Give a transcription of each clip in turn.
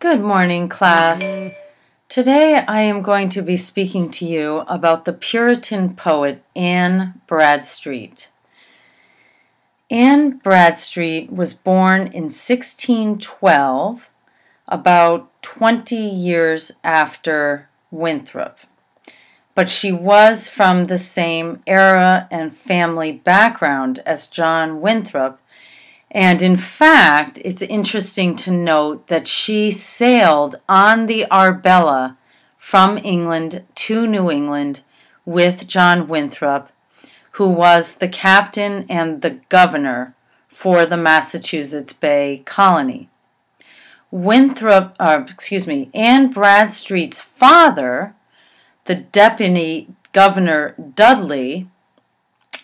Good morning, class. Today I am going to be speaking to you about the Puritan poet Anne Bradstreet. Anne Bradstreet was born in 1612, about 20 years after Winthrop. But she was from the same era and family background as John Winthrop and in fact, it's interesting to note that she sailed on the Arbella from England to New England with John Winthrop, who was the captain and the governor for the Massachusetts Bay Colony. Winthrop, uh, excuse me, Anne Bradstreet's father, the deputy governor Dudley,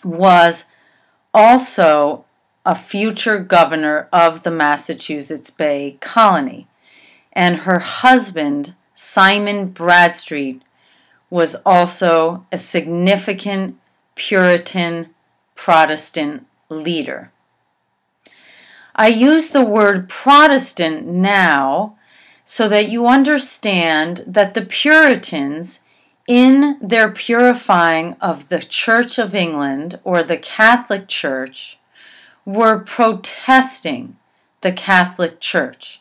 was also a future governor of the Massachusetts Bay Colony, and her husband, Simon Bradstreet, was also a significant Puritan Protestant leader. I use the word Protestant now so that you understand that the Puritans, in their purifying of the Church of England or the Catholic Church, were protesting the Catholic Church.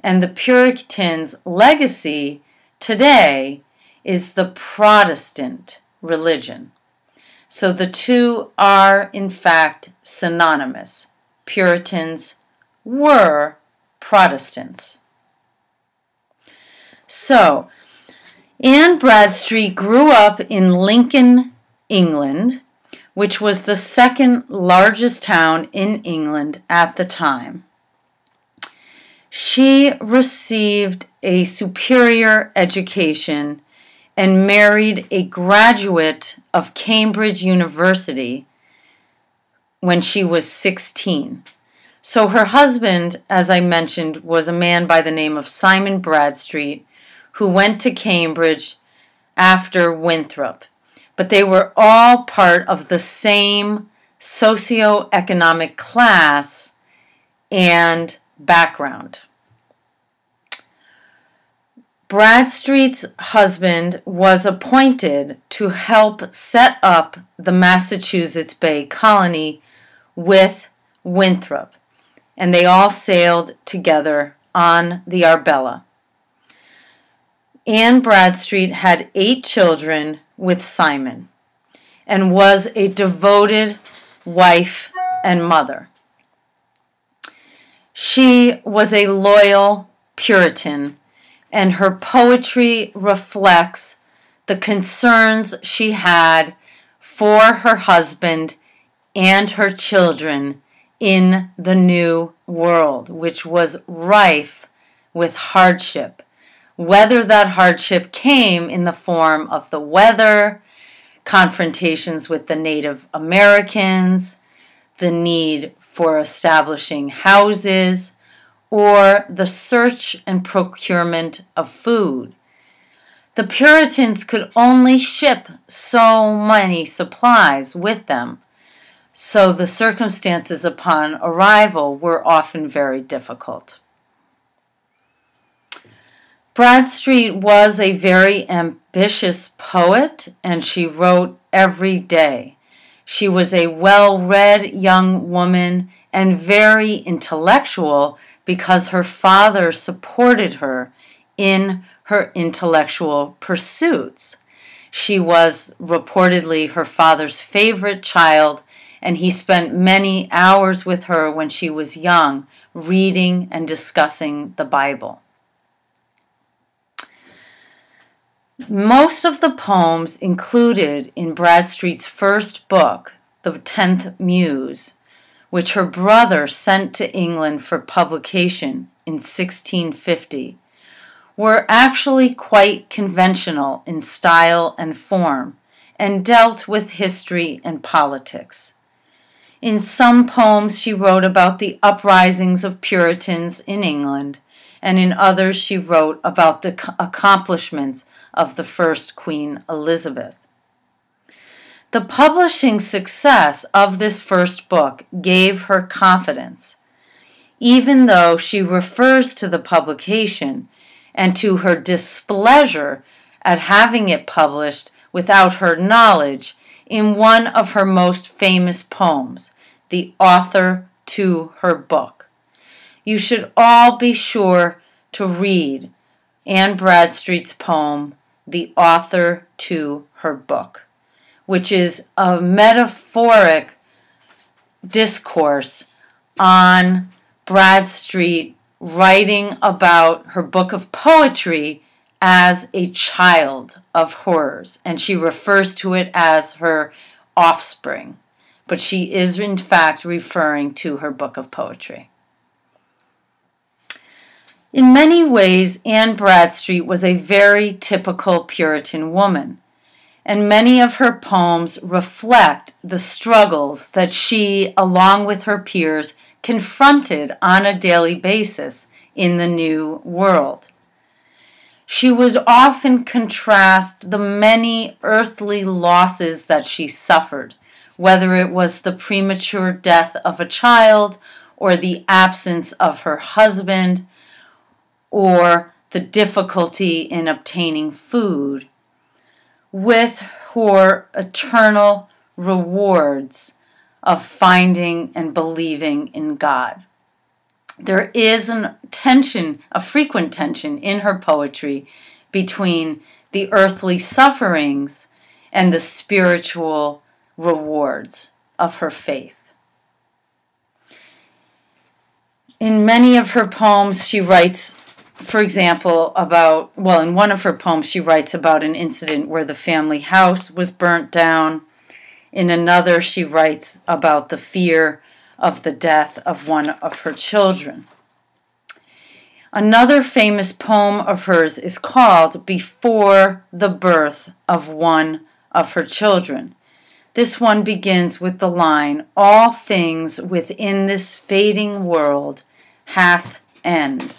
And the Puritans' legacy today is the Protestant religion. So the two are, in fact, synonymous. Puritans were Protestants. So, Anne Bradstreet grew up in Lincoln, England, which was the second largest town in England at the time. She received a superior education and married a graduate of Cambridge University when she was 16. So her husband, as I mentioned, was a man by the name of Simon Bradstreet who went to Cambridge after Winthrop but they were all part of the same socioeconomic class and background. Bradstreet's husband was appointed to help set up the Massachusetts Bay Colony with Winthrop, and they all sailed together on the Arbella. Anne Bradstreet had eight children with Simon and was a devoted wife and mother. She was a loyal Puritan, and her poetry reflects the concerns she had for her husband and her children in the new world, which was rife with hardship whether that hardship came in the form of the weather, confrontations with the Native Americans, the need for establishing houses, or the search and procurement of food. The Puritans could only ship so many supplies with them, so the circumstances upon arrival were often very difficult. Bradstreet was a very ambitious poet, and she wrote every day. She was a well read young woman and very intellectual because her father supported her in her intellectual pursuits. She was reportedly her father's favorite child, and he spent many hours with her when she was young, reading and discussing the Bible. Most of the poems included in Bradstreet's first book, The Tenth Muse, which her brother sent to England for publication in 1650, were actually quite conventional in style and form and dealt with history and politics. In some poems, she wrote about the uprisings of Puritans in England, and in others, she wrote about the accomplishments of the first Queen Elizabeth. The publishing success of this first book gave her confidence. Even though she refers to the publication and to her displeasure at having it published without her knowledge in one of her most famous poems, the author to her book. You should all be sure to read Anne Bradstreet's poem, The Author to Her Book, which is a metaphoric discourse on Bradstreet writing about her book of poetry as a child of horrors, and she refers to it as her offspring. But she is, in fact, referring to her book of poetry. In many ways, Anne Bradstreet was a very typical Puritan woman, and many of her poems reflect the struggles that she, along with her peers, confronted on a daily basis in the New World. She would often contrast the many earthly losses that she suffered, whether it was the premature death of a child or the absence of her husband or the difficulty in obtaining food, with her eternal rewards of finding and believing in God there is a tension, a frequent tension in her poetry between the earthly sufferings and the spiritual rewards of her faith. In many of her poems, she writes, for example, about, well, in one of her poems, she writes about an incident where the family house was burnt down. In another, she writes about the fear of the death of one of her children. Another famous poem of hers is called Before the Birth of One of Her Children. This one begins with the line All things within this fading world hath end.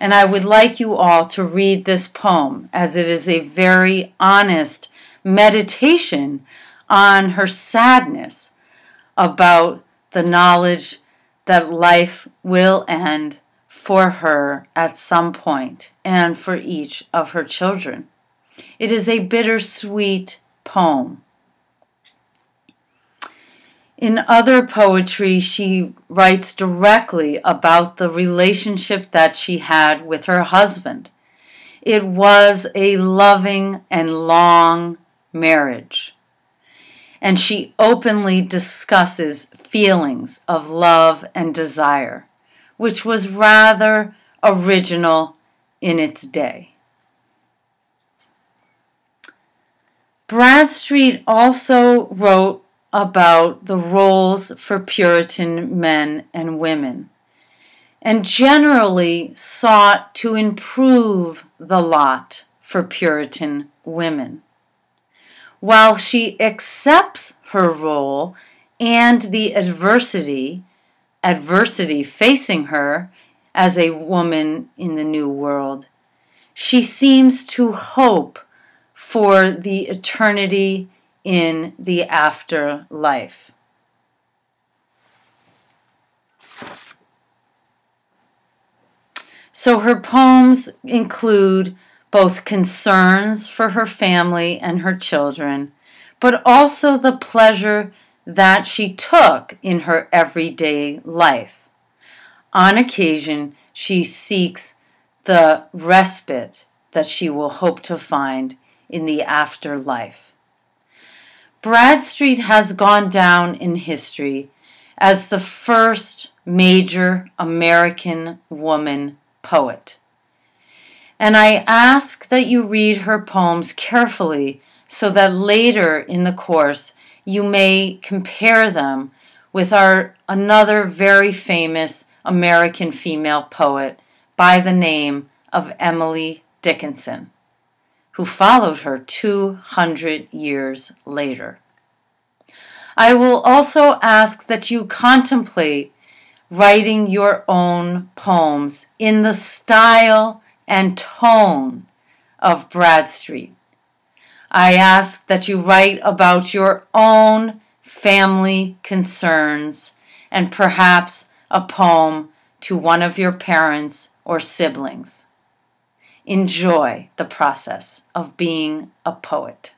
And I would like you all to read this poem as it is a very honest meditation on her sadness about the knowledge that life will end for her at some point and for each of her children. It is a bittersweet poem. In other poetry, she writes directly about the relationship that she had with her husband. It was a loving and long marriage and she openly discusses feelings of love and desire, which was rather original in its day. Bradstreet also wrote about the roles for Puritan men and women and generally sought to improve the lot for Puritan women. While she accepts her role and the adversity adversity facing her as a woman in the new world she seems to hope for the eternity in the afterlife so her poems include both concerns for her family and her children, but also the pleasure that she took in her everyday life. On occasion, she seeks the respite that she will hope to find in the afterlife. Bradstreet has gone down in history as the first major American woman poet. And I ask that you read her poems carefully so that later in the course you may compare them with our another very famous American female poet by the name of Emily Dickinson, who followed her 200 years later. I will also ask that you contemplate writing your own poems in the style and tone of Bradstreet. I ask that you write about your own family concerns and perhaps a poem to one of your parents or siblings. Enjoy the process of being a poet.